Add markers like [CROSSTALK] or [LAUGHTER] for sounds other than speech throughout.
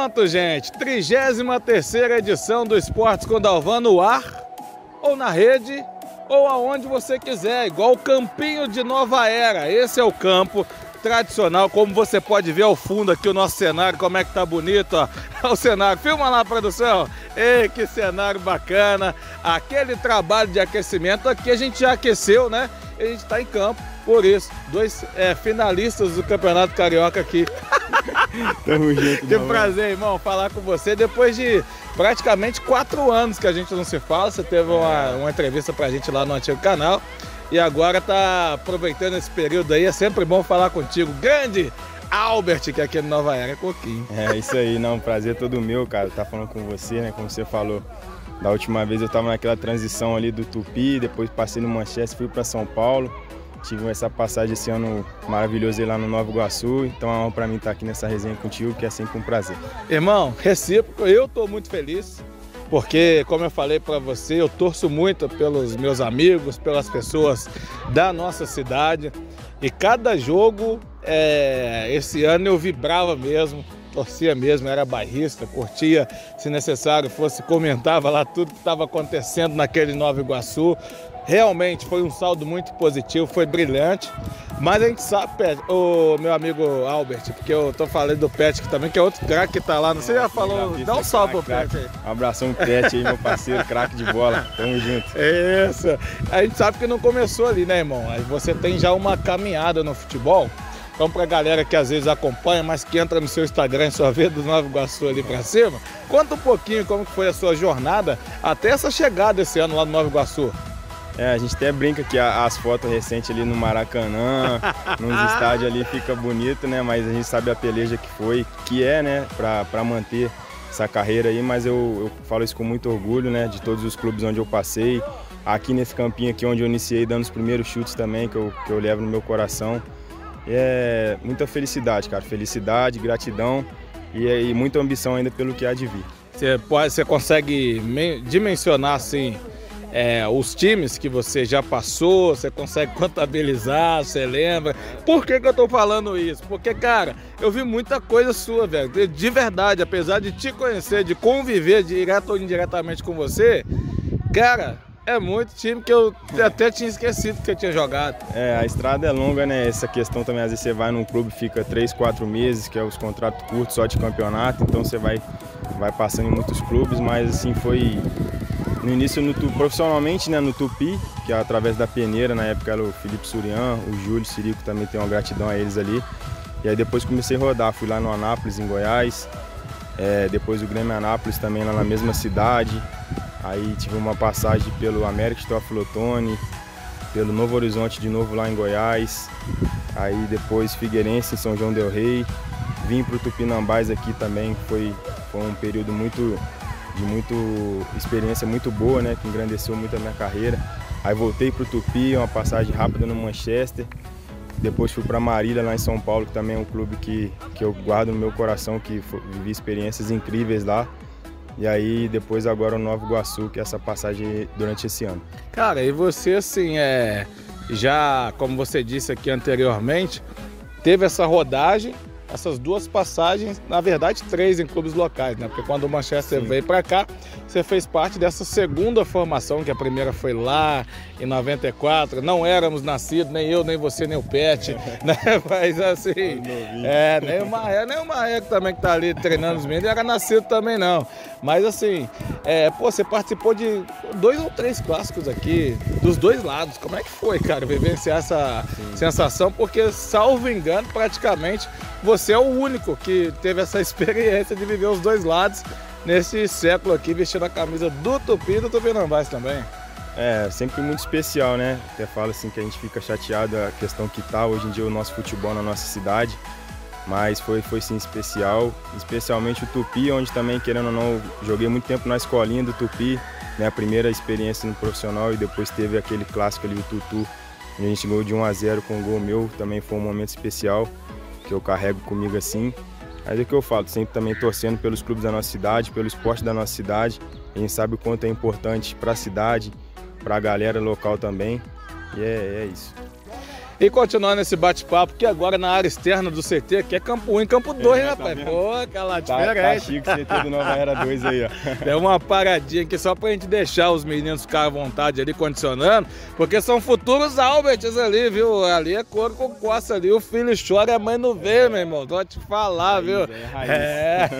Pronto, gente. 33 edição do Esportes com Dalvan no ar, ou na rede, ou aonde você quiser, igual o Campinho de Nova Era. Esse é o campo tradicional, como você pode ver ao fundo aqui o nosso cenário, como é que tá bonito, ó. [LAUGHS] O cenário, filma lá, produção. Ei, que cenário bacana. Aquele trabalho de aquecimento aqui a gente já aqueceu, né? E a gente está em campo. Por isso, dois é, finalistas do Campeonato Carioca aqui. [LAUGHS] [LAUGHS] Tamo junto. Que prazer, irmão, falar com você. Depois de praticamente quatro anos que a gente não se fala, você teve uma, uma entrevista pra gente lá no antigo canal. E agora tá aproveitando esse período aí. É sempre bom falar contigo. Grande Albert, que é aqui no Nova Era, Coquinho. É isso aí, não. Prazer todo meu, cara. Tá falando com você, né? Como você falou. Da última vez eu tava naquela transição ali do Tupi, depois passei no Manchester, fui para São Paulo. Tive essa passagem esse ano maravilhosa lá no Nova Iguaçu, então é uma honra para mim estar aqui nessa resenha contigo, que é sempre um prazer. Irmão, recíproco, eu estou muito feliz, porque, como eu falei para você, eu torço muito pelos meus amigos, pelas pessoas da nossa cidade, e cada jogo, é, esse ano eu vibrava mesmo, torcia mesmo, era bairrista, curtia, se necessário fosse, comentava lá tudo que estava acontecendo naquele Nova Iguaçu. Realmente foi um saldo muito positivo, foi brilhante. Mas a gente sabe, Pet, o meu amigo Albert, porque eu tô falando do Pet também, que é outro craque que tá lá. Não sei, já falou, dá um salve pro Pet aí. Um abração pro Pet aí, meu parceiro, craque de bola. Tamo junto. Isso. A gente sabe que não começou ali, né, irmão? Aí você tem já uma caminhada no futebol. Então, pra galera que às vezes acompanha, mas que entra no seu Instagram e só vê do Nova Iguaçu ali pra cima, conta um pouquinho como foi a sua jornada até essa chegada esse ano lá no Nova Iguaçu. É, a gente até brinca que as fotos recentes ali no Maracanã, [LAUGHS] nos estádios ali fica bonito, né? Mas a gente sabe a peleja que foi, que é, né, para manter essa carreira aí, mas eu, eu, falo isso com muito orgulho, né, de todos os clubes onde eu passei, aqui nesse campinho aqui onde eu iniciei dando os primeiros chutes também, que eu, que eu levo no meu coração. É muita felicidade, cara, felicidade, gratidão e, e muita ambição ainda pelo que há de vir. Você, pode, você consegue dimensionar, assim, é, os times que você já passou, você consegue [LAUGHS] contabilizar, você lembra. Por que, que eu tô falando isso? Porque, cara, eu vi muita coisa sua, velho. De verdade, apesar de te conhecer, de conviver direto ou indiretamente com você, cara, é muito time que eu até tinha esquecido que eu tinha jogado. É, a estrada é longa, né? Essa questão também, às vezes você vai num clube, fica 3, 4 meses, que é os contratos curtos só de campeonato, então você vai, vai passando em muitos clubes, mas assim, foi no início no, profissionalmente né, no Tupi, que é através da peneira, na época era o Felipe Surian, o Júlio Sirico também tem uma gratidão a eles ali. E aí depois comecei a rodar, fui lá no Anápolis, em Goiás, é, depois o Grêmio Anápolis também lá na mesma cidade. Aí tive uma passagem pelo América Teofilotone, pelo Novo Horizonte de novo lá em Goiás. Aí depois Figueirense em São João del Rei. Vim para o Tupinambás aqui também, foi, foi um período muito de muito experiência muito boa, né, que engrandeceu muito a minha carreira. Aí voltei para o Tupi, uma passagem rápida no Manchester. Depois fui para Marília, lá em São Paulo, que também é um clube que, que eu guardo no meu coração, que vivi experiências incríveis lá. E aí depois agora o Nova Iguaçu, que é essa passagem durante esse ano. Cara, e você assim, é, já, como você disse aqui anteriormente, teve essa rodagem essas duas passagens, na verdade três em clubes locais, né? Porque quando o Manchester Sim. veio para cá, você fez parte dessa segunda formação, que a primeira foi lá em 94. Não éramos nascidos, nem eu, nem você, nem o Pet, [LAUGHS] [LAUGHS] né? Mas assim, é, nem o Maé, nem o Maé também que tá ali treinando os meninos, era nascido também não. Mas assim, é, pô, você participou de dois ou três clássicos aqui, dos dois lados. Como é que foi, cara, vivenciar essa Sim. sensação? Porque, salvo engano, praticamente você é o único que teve essa [LAUGHS] experiência de viver os dois lados nesse século aqui, vestindo a camisa do Tupi e do Tupinambás também. É, sempre muito especial, né? Até falo assim que a gente fica chateado a questão que tá hoje em dia o nosso futebol na nossa cidade. Mas foi, foi sim especial, especialmente o Tupi, onde também, querendo ou não, joguei muito tempo na escolinha do Tupi, né? A primeira experiência no profissional e depois teve aquele clássico ali, o Tutu, onde a gente ganhou de 1 a 0 com um gol meu, também foi um momento especial que eu carrego comigo assim. Mas é que eu falo, sempre também torcendo pelos clubes da nossa cidade, pelo esporte da nossa cidade. A gente sabe o quanto é importante para a cidade, para a galera local também. E é, é isso. E continuando esse bate-papo, que agora na área externa do CT, que é campo 1 e campo 2, é, né, rapaz? Tá Pô, aquela tá, tá diferente. Tá chique CT do Nova Era 2 aí, ó. Deu [LAUGHS] uma paradinha aqui só pra gente deixar os meninos ficar à vontade ali condicionando, porque são futuros Alberts ali, viu? Ali é cor com coça ali, o filho chora e a mãe não vê, meu irmão. Vou te falar, raiz, viu? É, raiz. é.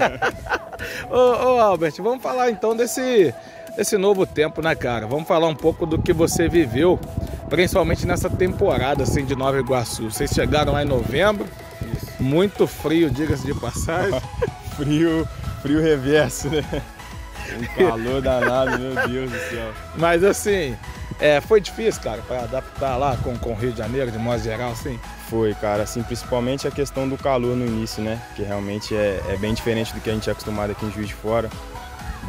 [LAUGHS] ô, ô, Albert, vamos falar então desse, desse novo tempo, né, cara? Vamos falar um pouco do que você viveu principalmente nessa temporada assim de Nova Iguaçu. Vocês chegaram lá em novembro, Isso. muito frio, diga-se de passagem. [LAUGHS] frio, frio reverso, né? Um calor danado, meu Deus do céu. Mas assim, é, foi difícil, cara, para adaptar lá com, com o Rio de Janeiro, de modo geral, assim? Foi, cara, assim, principalmente a questão do calor no início, né? Que realmente é, é bem diferente do que a gente é acostumado aqui em Juiz de Fora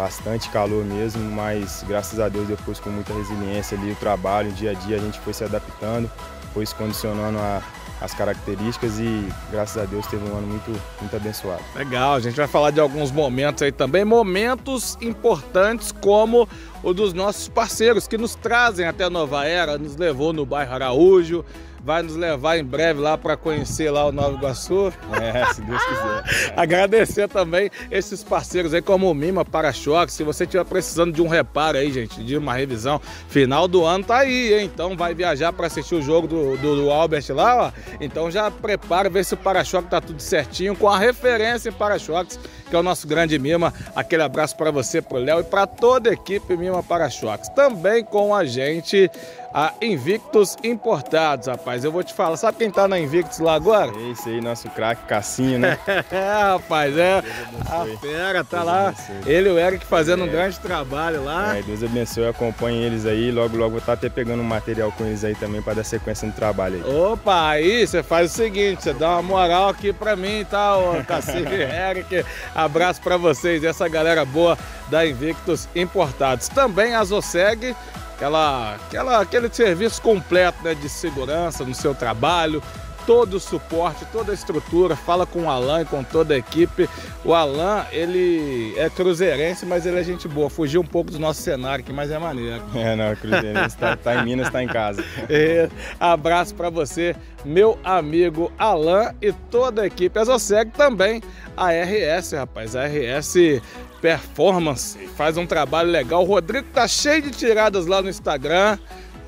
bastante calor mesmo, mas graças a Deus depois com muita resiliência ali, o trabalho, o dia a dia, a gente foi se adaptando, foi se condicionando a, as características e graças a Deus teve um ano muito, muito abençoado. Legal, a gente vai falar de alguns momentos aí também, momentos importantes como o dos nossos parceiros que nos trazem até a Nova Era, nos levou no bairro Araújo, vai nos levar em breve lá para conhecer lá o Nova Iguaçu. É, se Deus quiser. [LAUGHS] Agradecer também esses parceiros aí como o Mima Para-Choque. Se você estiver precisando de um reparo aí, gente, de uma revisão, final do ano tá aí, hein? Então vai viajar para assistir o jogo do, do, do, Albert lá, ó. Então já prepara, ver se o para-choque tá tudo certinho, com a referência em para-choques, que é o nosso grande Mima. Aquele abraço para você, pro Léo e para toda a equipe Mima Para-Choques. Também com a gente a Invictus Importados, rapaz. Eu vou te falar, sabe quem tá na Invictus lá agora? É isso aí, nosso craque Cassinho, né? é, [LAUGHS] rapaz, é. A fera tá Deus lá. Abençoe. Ele e o Eric fazendo é. um grande trabalho lá. É, Deus abençoe, acompanhe eles aí. Logo, logo vou estar tá até pegando um material com eles aí também para dar sequência no trabalho aí. Opa, aí você faz o seguinte, você dá uma moral aqui para mim, tá, ô Cassinho e Eric. Abraço para vocês, essa galera boa da Invictus Importados. Também a Zoseg aquela, aquela, aquele serviço completo né, de segurança no seu trabalho, todo o suporte, toda a estrutura, fala com o Alan e com toda a equipe. O Alan, ele é cruzeirense, mas ele é gente boa. Fugiu um pouco do nosso cenário aqui, mas é maneiro. É, não, cruzeirense tá, tá em Minas, tá em casa. [LAUGHS] É, abraço para você, meu amigo Alan e toda a equipe. A Zoseg também, a RS, rapaz. A RS Performance faz um trabalho legal. O Rodrigo tá cheio de tiradas lá no Instagram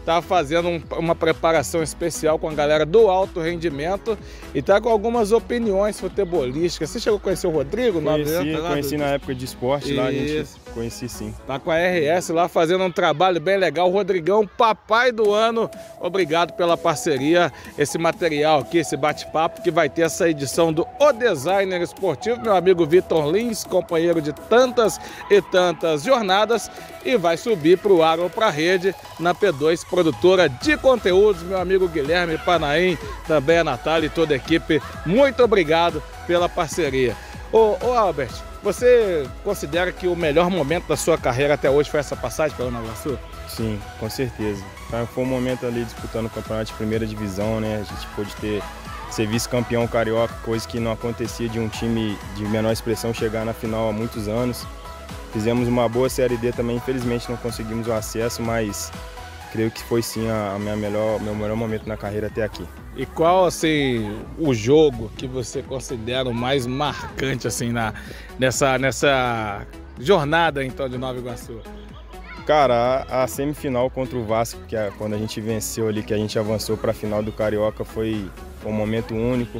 tá fazendo um, uma preparação especial com a galera do alto rendimento e tá com algumas opiniões futebolísticas. Você chegou a conhecer o Rodrigo? Conheci, conheci na época de esporte Isso. lá, a gente conheci sim. Tá com a RS lá fazendo um trabalho bem legal. Rodrigão, papai do ano, obrigado pela parceria. Esse material aqui, esse bate-papo que vai ter essa edição do O Designer Esportivo, meu amigo Vitor Lins, companheiro de tantas e tantas jornadas e vai subir para o ar ou para a rede na P2 produtora de conteúdos, meu amigo Guilherme Panaim, também a Natália e toda a equipe. Muito obrigado pela parceria. Ô, ô Albert, você considera que o melhor momento da sua carreira até hoje foi essa passagem pela Nova Iguaçu? Sim, com certeza. Foi um momento ali disputando o campeonato de primeira divisão, né? A gente pôde ter ser vice-campeão carioca, coisa que não acontecia de um time de menor expressão chegar na final há muitos anos. Fizemos uma boa Série D também, infelizmente não conseguimos o acesso, mas creio que foi sim a, minha melhor, meu melhor momento na carreira até aqui. E qual assim o jogo que você considera o mais marcante assim na nessa nessa jornada então de Nova Iguaçu? Cara, a, a semifinal contra o Vasco, que é quando a gente venceu ali, que a gente avançou para a final do Carioca, foi, um momento único,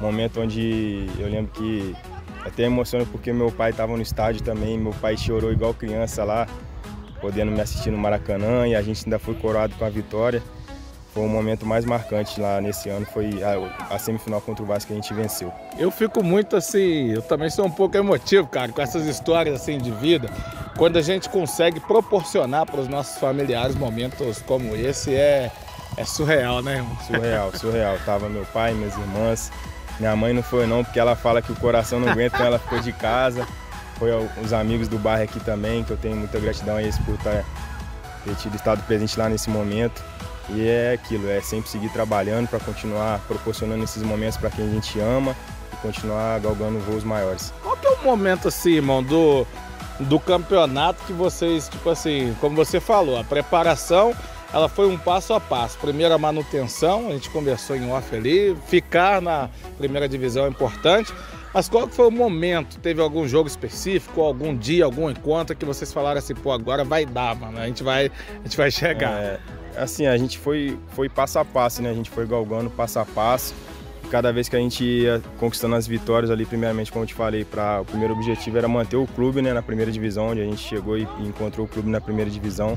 um momento onde eu lembro que até emociona porque meu pai estava no estádio também, meu pai chorou igual criança lá podendo me assistir no Maracanã e a gente ainda foi coroado com a vitória. Foi o momento mais marcante lá nesse ano, foi a, a, semifinal contra o Vasco que a gente venceu. Eu fico muito assim, eu também sou um pouco emotivo, cara, com essas histórias assim de vida. Quando a gente consegue proporcionar para os nossos familiares momentos como esse, é, é surreal, né, irmão? Surreal, [LAUGHS] surreal. Tava meu pai, minhas irmãs, minha mãe não foi não, porque ela fala que o coração não aguenta, então ela ficou de casa foi os amigos do bairro aqui também, que eu tenho muita gratidão a eles por ter tido estado presente lá nesse momento. E é aquilo, é sempre seguir trabalhando para continuar proporcionando esses momentos para quem a gente ama e continuar galgando voos maiores. Qual que é o momento assim, irmão, do, do campeonato que vocês, tipo assim, como você falou, a preparação ela foi um passo a passo. Primeiro a manutenção, a gente conversou em off ali, ficar na primeira divisão é importante. Mas qual foi o momento? Teve algum jogo específico, algum dia, algum encontro que vocês falaram assim, pô, agora vai dar, mano, a gente vai, a gente vai chegar. É, assim, a gente foi, foi passo a passo, né? A gente foi galgando passo a passo. Cada vez que a gente ia conquistando as vitórias ali, primeiramente, como eu te falei, para o primeiro objetivo era manter o clube né, na primeira divisão, onde a gente chegou e, e encontrou o clube na primeira divisão.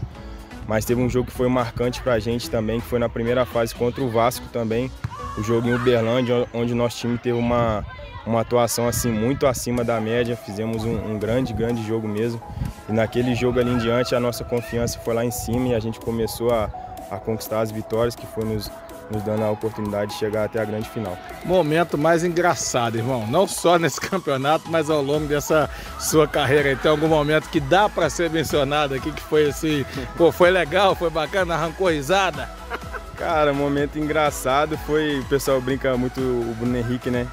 Mas teve um jogo que foi marcante para a gente também, que foi na primeira fase contra o Vasco também, o jogo em Uberlândia, onde nosso time teve uma, uma atuação assim muito acima da média, fizemos um, um, grande, grande jogo mesmo. E naquele jogo ali em diante a nossa confiança foi lá em cima e a gente começou a, a conquistar as vitórias que foi nos, nos dando a oportunidade de chegar até a grande final. Momento mais engraçado, irmão. Não só nesse [LAUGHS] campeonato, mas ao longo dessa sua carreira. Tem algum momento que dá para ser mencionado aqui que foi assim, pô, foi legal, foi bacana, arrancou risada? Cara, momento engraçado foi, o pessoal brinca muito o Bruno Henrique, né?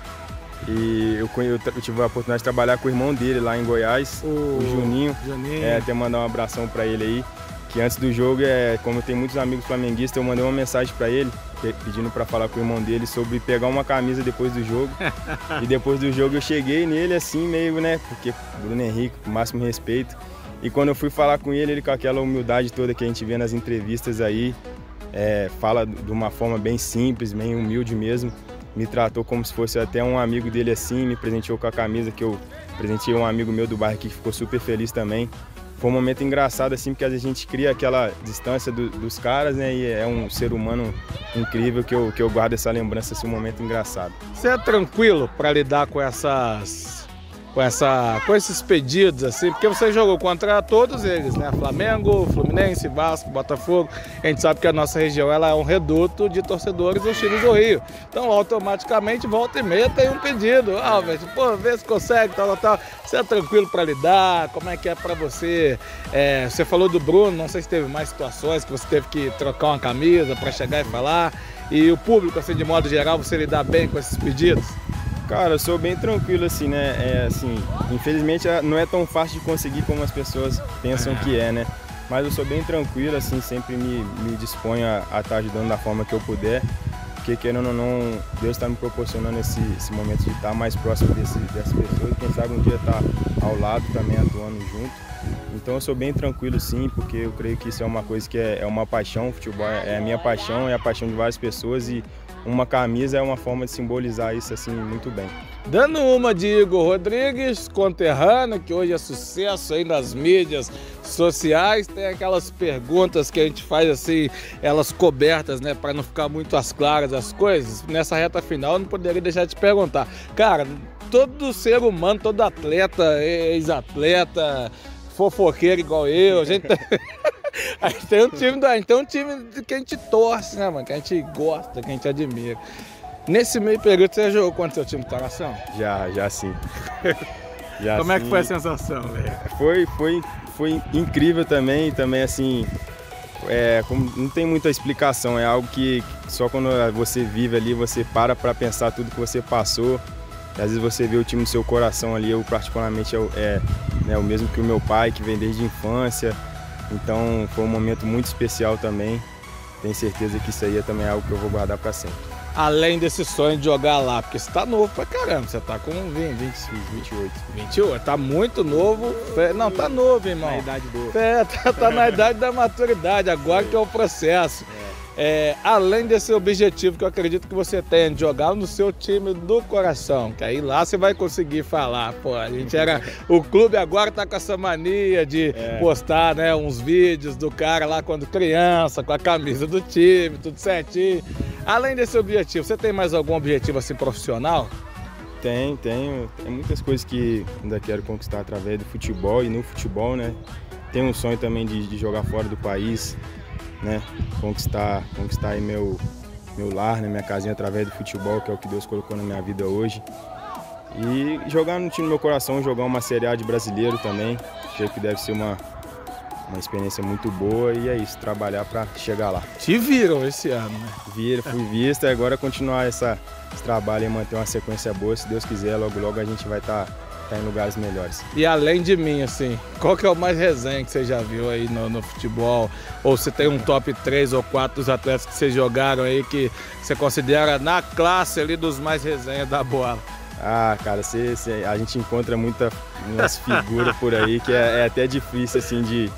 E eu, eu, eu, tive a oportunidade de trabalhar com o irmão dele lá em Goiás, o, o Juninho. Juninho. É, até mandar um abração para ele aí. Que antes do jogo, é, como eu tenho muitos amigos flamenguistas, eu mandei uma mensagem para ele, pedindo para falar com o irmão dele sobre pegar uma camisa depois do jogo. [LAUGHS] e depois do jogo eu cheguei nele assim, meio, né? Porque Bruno Henrique, com máximo respeito. E quando eu fui falar com ele, ele com aquela humildade toda que a gente vê nas entrevistas aí, é, fala de uma forma bem simples, bem humilde mesmo me tratou como se fosse até um amigo dele assim, me presenteou com a camisa que eu presentei um amigo meu do bairro aqui que ficou super feliz também. Foi um momento engraçado assim, porque a gente cria aquela distância do, dos caras, né? E é um ser humano incrível que eu, que eu guardo essa lembrança, assim, um momento engraçado. Você é tranquilo para lidar com essas com, essa, com esses pedidos, assim, porque você jogou contra todos eles, né? Flamengo, Fluminense, Vasco, Botafogo. A gente sabe que a nossa região ela é um reduto de torcedores dos times do Rio. Então, automaticamente, volta e meia tem um pedido. Ah, velho, pô, vê se consegue, tal, tal, tal. Você é tranquilo para lidar? Como é que é para você? É, você falou do Bruno, não sei se teve mais situações que você teve que trocar uma camisa para chegar e falar. E o público, assim, de modo geral, você lidar bem com esses pedidos? Cara, eu sou bem tranquilo assim, né? É, assim, infelizmente é, não é tão fácil de conseguir como as pessoas pensam é. que é, né? Mas eu sou bem tranquilo, assim, sempre me, me disponho a, a estar tá ajudando da forma que eu puder. Porque querendo ou não, Deus está me proporcionando esse, esse momento de estar tá mais próximo desse, dessas pessoas e quem sabe um dia estar tá ao lado também atuando junto. Então eu sou bem tranquilo sim, porque eu creio que isso é uma coisa que é, é uma paixão, o futebol é, é a minha paixão, é a paixão de várias pessoas e uma camisa é uma forma de simbolizar isso assim muito bem. Dando uma de Igor Rodrigues, conterrâneo, que hoje é sucesso aí nas mídias sociais, tem aquelas perguntas que a gente faz assim, elas cobertas, né, para não ficar muito às claras as coisas. Nessa reta final, eu não poderia deixar de perguntar. Cara, todo ser humano, todo atleta, ex-atleta, fofoqueiro igual eu, a gente [LAUGHS] [LAUGHS] A gente tem um time, a gente tem um time que a gente torce, né, mano? Que a gente gosta, que a gente admira. Nesse meio período, você já jogou contra o seu time de coração? Já, já sim. [LAUGHS] já Como sim. é que foi a sensação, velho? Foi, foi, foi incrível também, também assim, é, não tem muita explicação, é algo que só quando você vive ali, você para para pensar tudo que você passou. Às vezes você vê o time no seu coração ali, eu particularmente é, é né, o mesmo que o meu pai, que vem desde a infância. Então foi um momento muito especial também. Tenho certeza que isso aí é também algo que eu vou guardar para sempre. Além desse sonho de jogar lá, porque você tá novo pra caramba, você tá com 20, 20 28. 28, tá muito novo. Não, tá novo, irmão. Na idade boa. É, [LAUGHS] tá, tá na idade da maturidade, agora que é o processo. É é, além desse objetivo que eu acredito que você tem de jogar no seu time do coração, que aí lá você vai conseguir falar, pô, a gente era, o clube agora tá com essa mania de é. postar, né, uns vídeos do cara lá quando criança, com a camisa do time, tudo certinho. Além desse objetivo, você tem mais algum objetivo assim profissional? Tem, tenho. Tem muitas coisas que ainda quero conquistar através do futebol e no futebol, né? Tenho um sonho também de, de jogar fora do país, né? Conquistar, conquistar aí meu, meu lar, né? minha casinha através do futebol, que é o que Deus colocou na minha vida hoje. E jogar no time do meu coração, jogar uma Série A de brasileiro também, creio que deve ser uma, uma experiência muito boa e é isso, trabalhar para chegar lá. Te viram esse ano, né? Vira, fui [LAUGHS] vista e agora continuar essa, esse trabalho e manter uma sequência boa, se Deus quiser, logo logo a gente vai estar tá tá em lugares melhores. E além de mim, assim, qual que é o mais resenha que você já viu aí no, no futebol? Ou você tem um top 3 ou 4 dos atletas que vocês jogaram aí que você considera na classe ali dos mais resenhas da bola? Ah, cara, cê, cê, a gente encontra muita, umas [LAUGHS] figuras por aí que é, é, até difícil, assim, de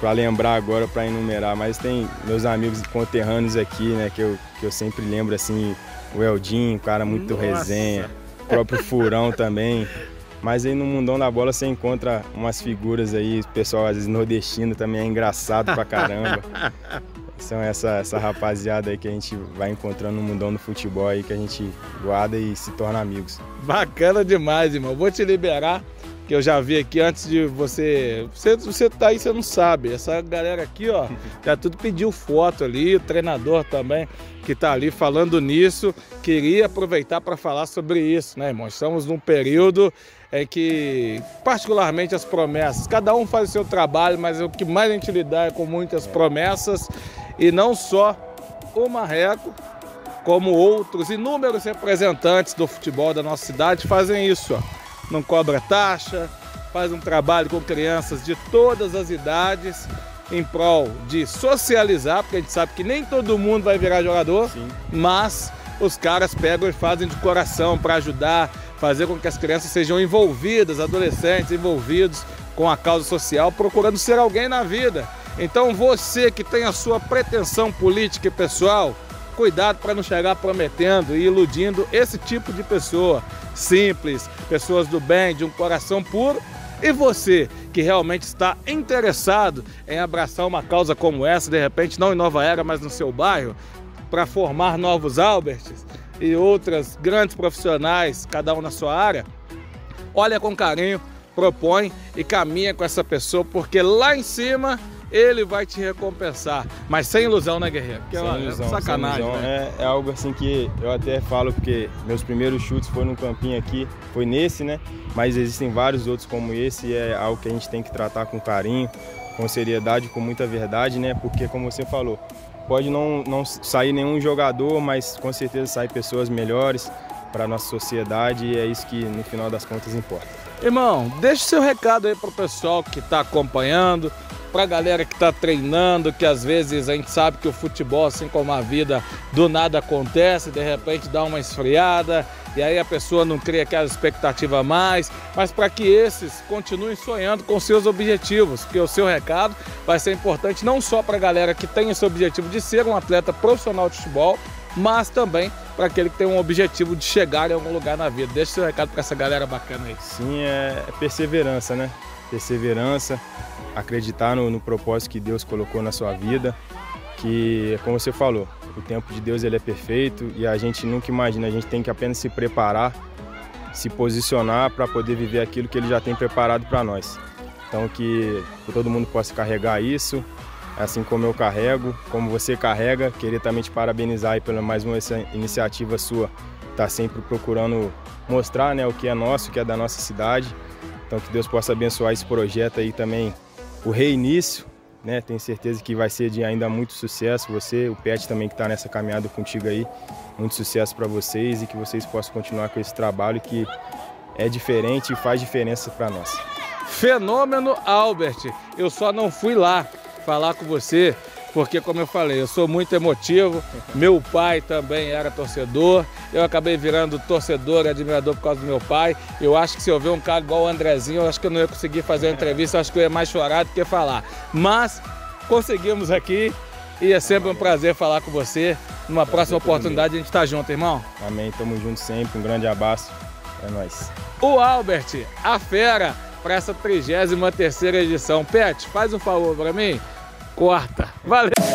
para lembrar agora, para enumerar. Mas tem meus amigos conterrâneos aqui, né, que eu, que eu sempre lembro, assim, o Eldinho, um cara muito Nossa. resenha, o próprio Furão também. [LAUGHS] Mas aí no mundão da bola você encontra umas figuras aí, pessoal às vezes nordestino também é engraçado pra caramba. [LAUGHS] São essa, essa rapaziada aí que a gente vai encontrando no mundão do futebol aí, que a gente guarda e se torna amigos. Bacana demais, irmão. Vou te liberar, que eu já vi aqui antes de você. Você, você tá aí, você não sabe. Essa galera aqui, ó, [LAUGHS] já tudo pediu foto ali, o treinador também, que tá ali falando nisso. Queria aproveitar para falar sobre isso, né, irmão? Estamos num período em que, particularmente, as promessas, cada um faz o seu trabalho, mas o que mais a gente lidar é com muitas promessas e não só o Marreco, como outros inúmeros representantes do futebol da nossa cidade fazem isso. Ó. Não cobra taxa, faz um trabalho com crianças de todas as idades em prol de socializar, porque a gente sabe que nem todo mundo vai virar jogador, Sim. mas os caras pegam e fazem de coração para ajudar, fazer com que as crianças sejam envolvidas, adolescentes envolvidos com a causa social, procurando ser alguém na vida. Então você que tem a sua pretensão política e pessoal, cuidado para não chegar prometendo e iludindo esse tipo de pessoa simples, pessoas do bem, de um coração puro. E você que realmente está interessado em abraçar uma causa como essa, de repente não em Nova Era, mas no seu bairro, para formar novos Alberts e outras grandes profissionais, cada um na sua área, olha com carinho, propõe e caminha com essa pessoa, porque lá em cima ele vai te recompensar. Mas sem ilusão, né, Guerreiro? Porque sem é ilusão, sacanagem. Sem ilusão. Né? É, é, algo assim que eu até falo, porque meus primeiros chutes foram no campinho aqui, foi nesse, né? Mas existem vários outros como esse e é algo que a gente tem que tratar com carinho, com seriedade, com muita verdade, né? Porque, como você falou, pode não, não sair nenhum jogador, mas com certeza sair pessoas melhores para a nossa sociedade e é isso que no final das contas importa. Irmão, deixe seu recado aí para o pessoal que está acompanhando, para a galera que está treinando, que às vezes a gente sabe que o futebol, assim como a vida, do nada acontece, de repente dá uma esfriada e aí a pessoa não cria aquela expectativa mais, mas para que esses continuem sonhando com seus objetivos, porque o seu recado vai ser importante não só para a galera que tem esse objetivo de ser um atleta profissional de futebol, mas também para aquele que tem um objetivo de chegar em algum lugar na vida. Deixa seu recado para essa galera bacana aí. Sim, é perseverança, né? Perseverança, acreditar no, no propósito que Deus colocou na sua vida, que, como você falou, o tempo de Deus ele é perfeito e a gente nunca imagina, a gente tem que apenas se preparar, se posicionar para poder viver aquilo que ele já tem preparado para nós. Então que todo mundo possa carregar isso, assim como eu carrego, como você carrega. Queria também te parabenizar aí pela mais uma iniciativa sua, tá sempre procurando mostrar né, o que é nosso, o que é da nossa cidade. Então que Deus possa abençoar esse projeto aí também o reinício, né? Tenho certeza que vai ser de ainda muito sucesso. Você, o Pet também que está nessa caminhada contigo aí, muito sucesso para vocês e que vocês possam continuar com esse trabalho que é diferente e faz diferença para nós. Fenômeno Albert, eu só não fui lá falar com você porque como eu falei, eu sou muito emotivo, meu pai também era torcedor, eu acabei virando torcedor e admirador por causa do meu pai. Eu acho que se eu ver um cara igual o Andrezinho, eu acho que eu não ia conseguir fazer a entrevista, eu acho que eu ia mais chorar do que falar. Mas conseguimos aqui e é sempre um prazer falar com você. Numa próxima oportunidade a gente tá junto, irmão. Amém, tamo junto sempre, um grande abraço, é nóis. O Albert, a fera, para essa 33 terceira edição. Pet, faz um favor para mim corta. Valeu!